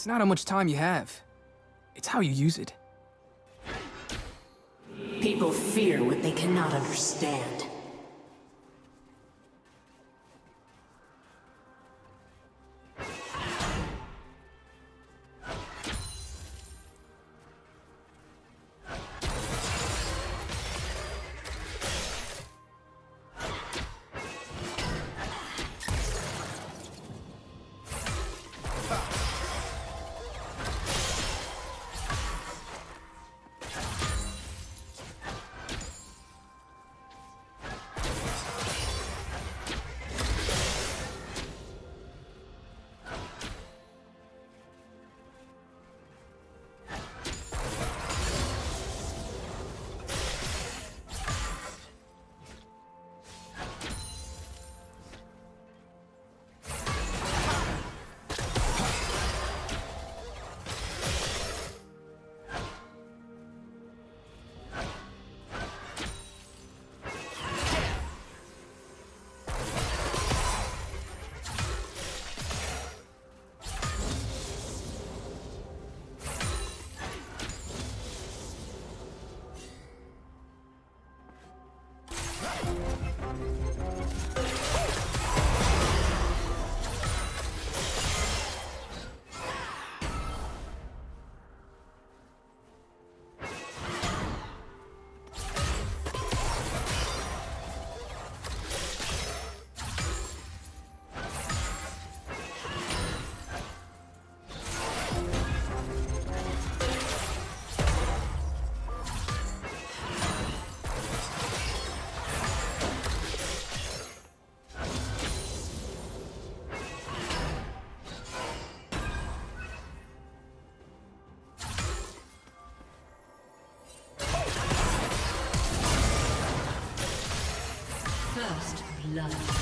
It's not how much time you have. It's how you use it. People fear what they cannot understand. Blood.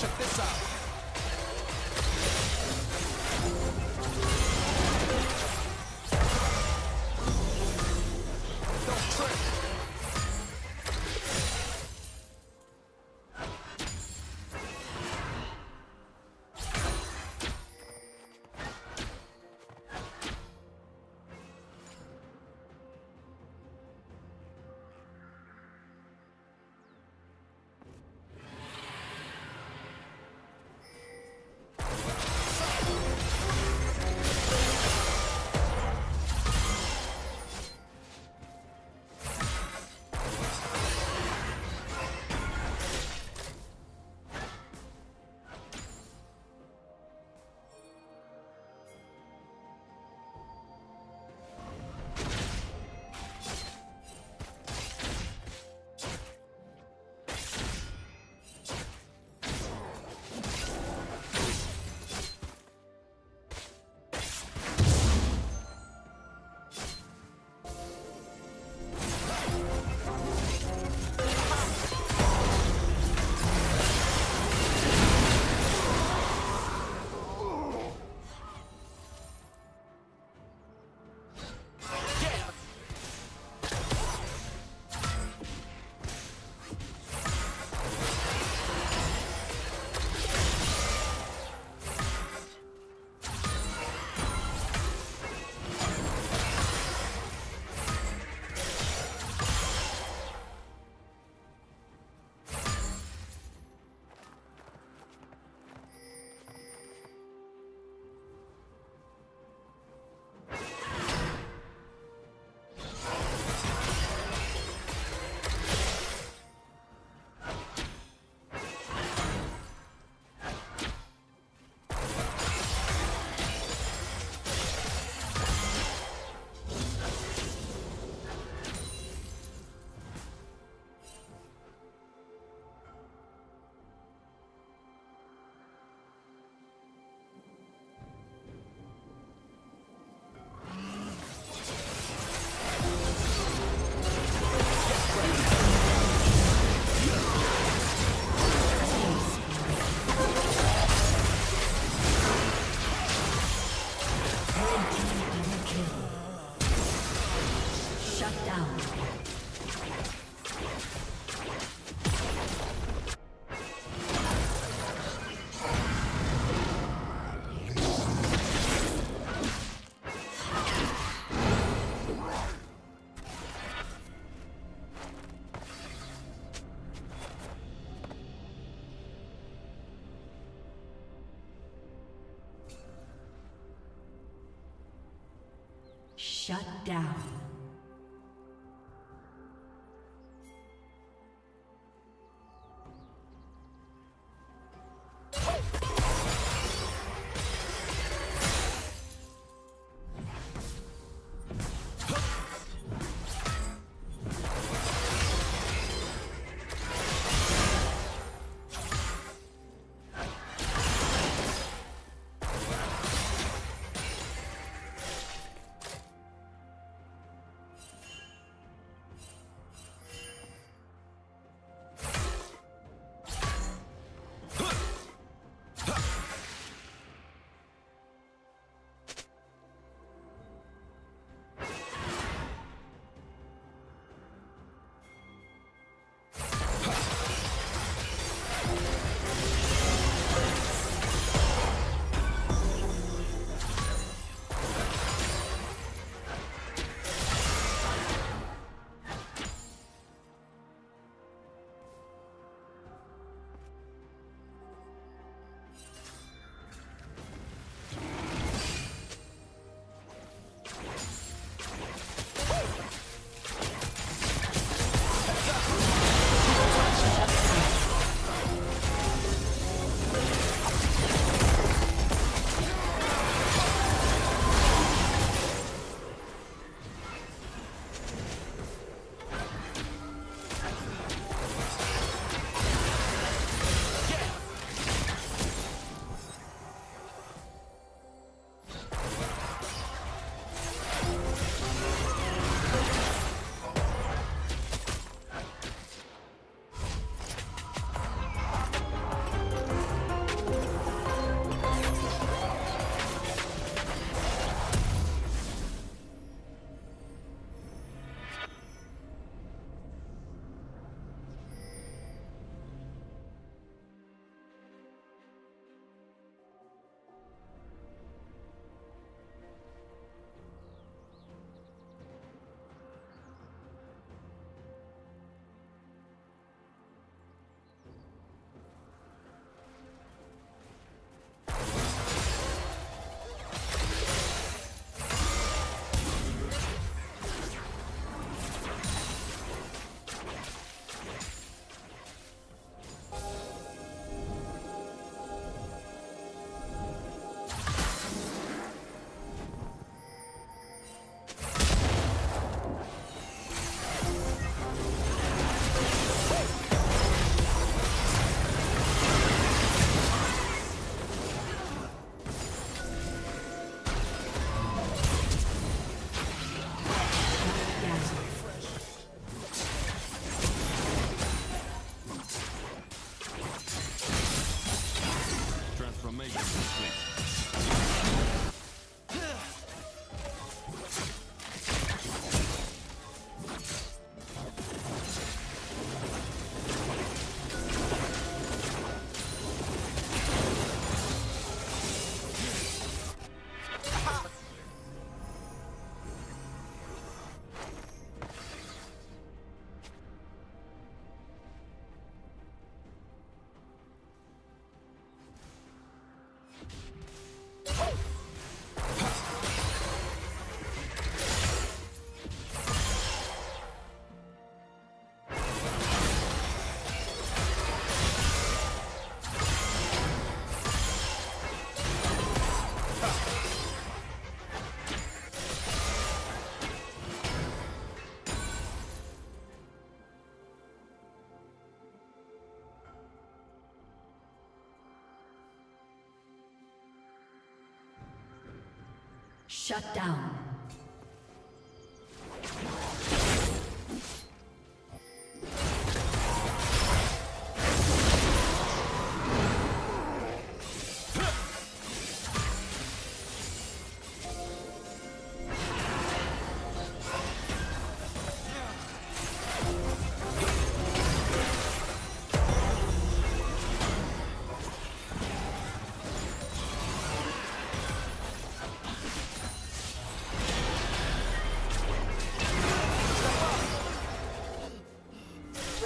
Check this out. Down. Shut down.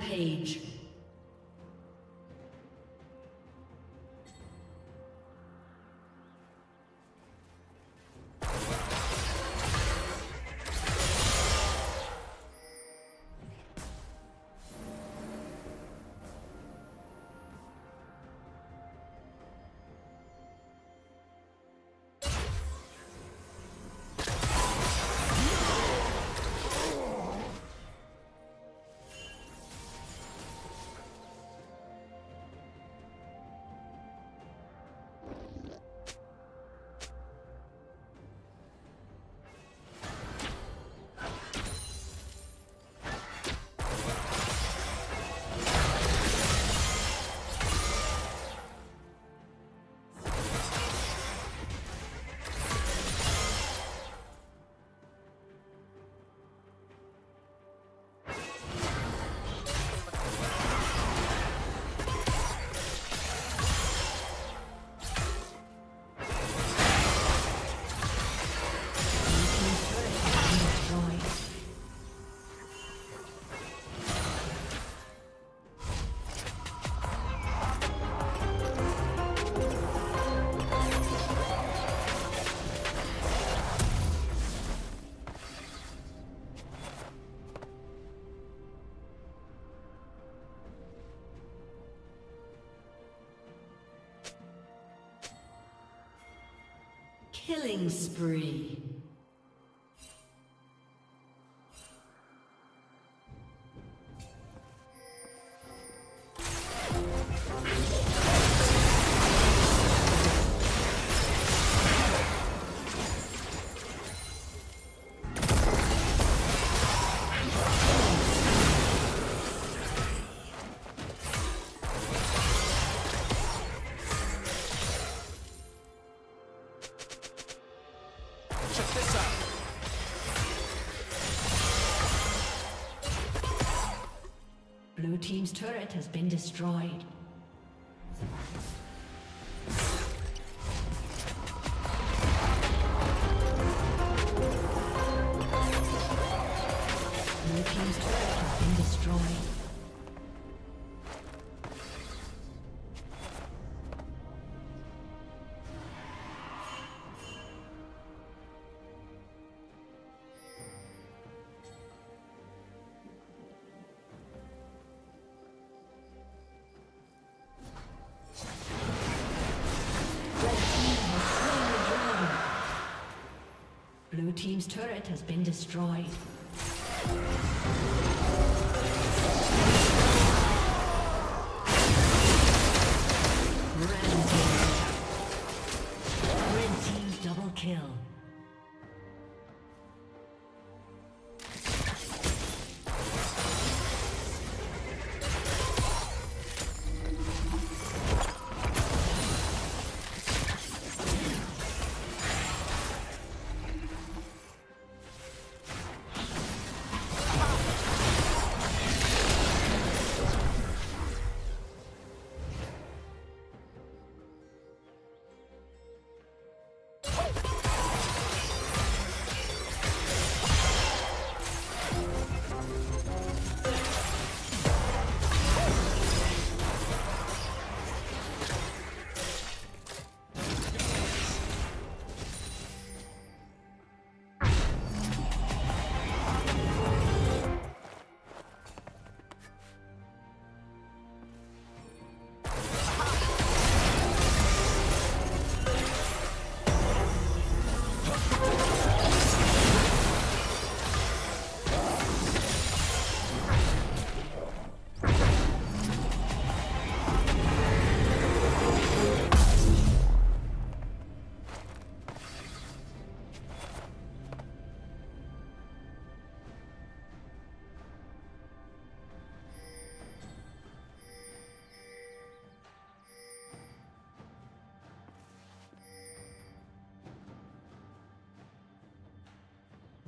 Rampage. Killing spree. This. Blue team's turret has been destroyed. Destroyed.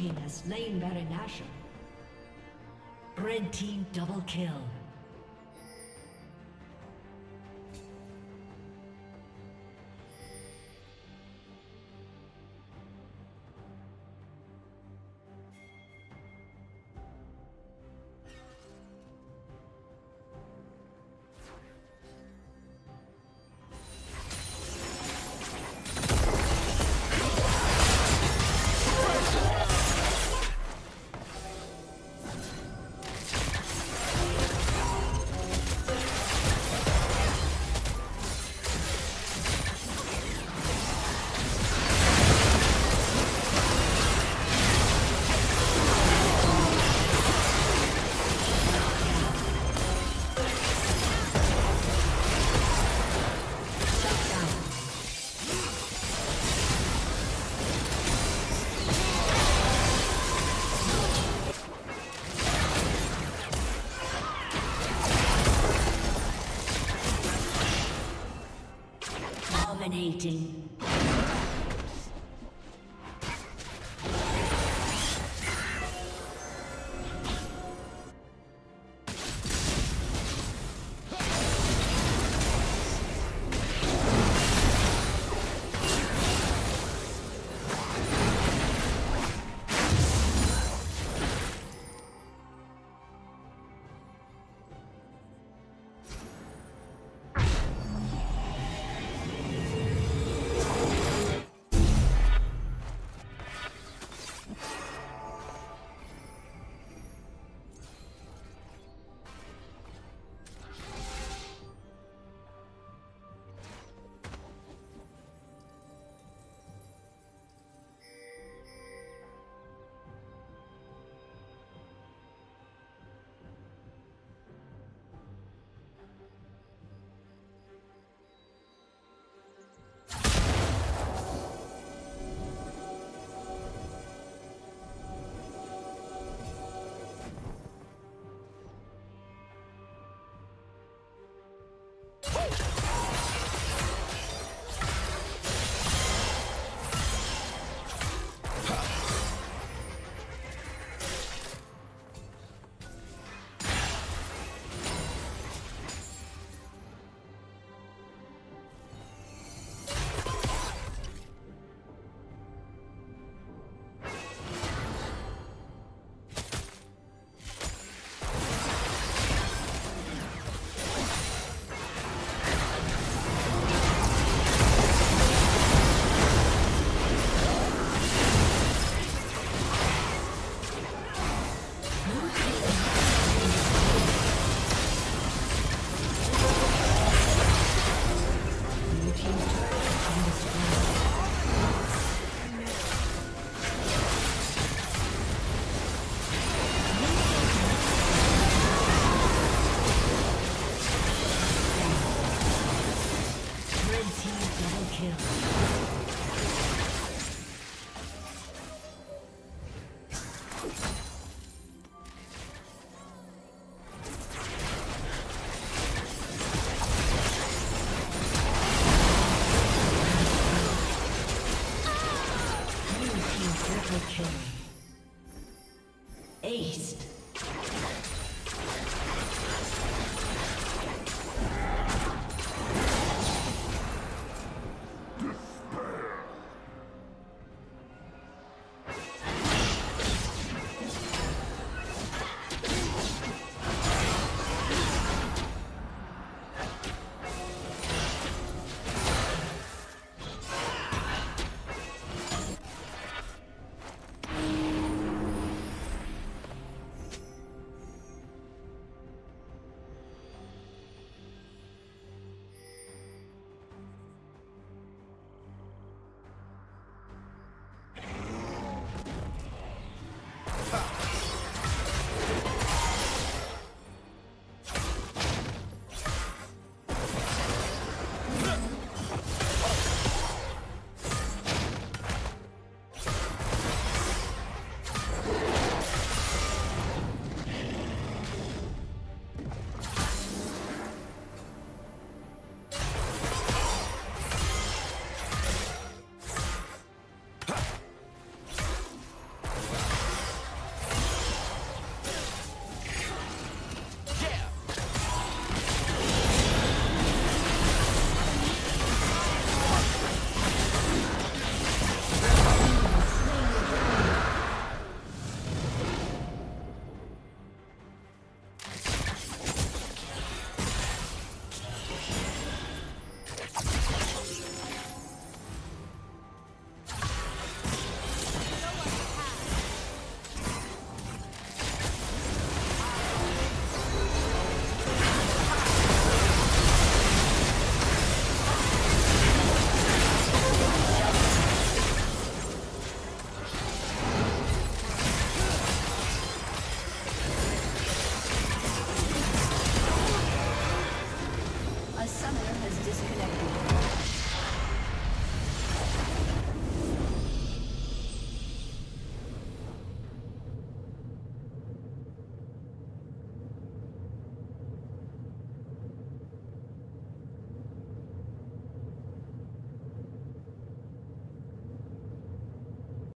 Has slain Baron Nashor. Red team double kill.